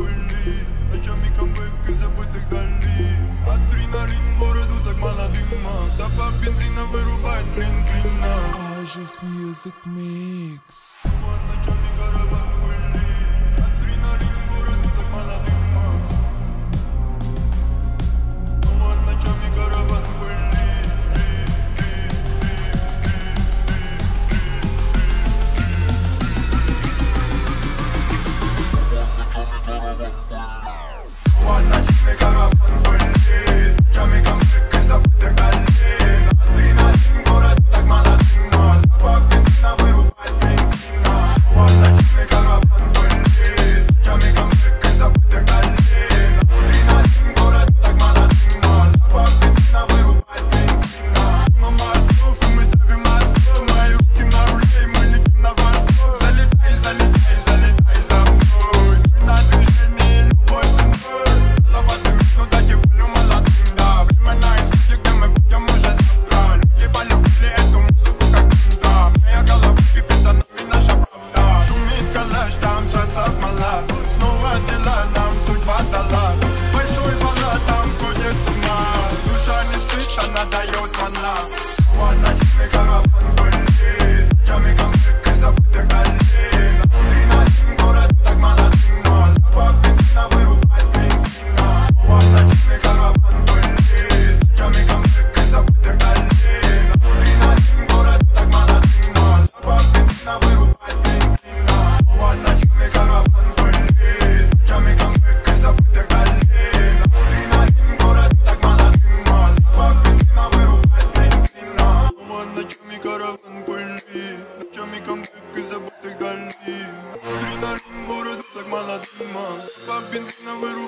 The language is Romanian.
были О чем и камбэк из забытых долин Адреналин городу так мало дыма Запах бензина вырубает клин клина I just music mix pegaram a дела нам судьба дала. Большой вода там сходит с ума. Душа не спит, она дает она Вон один корабль I'm gonna do it like Ben bin dinlenir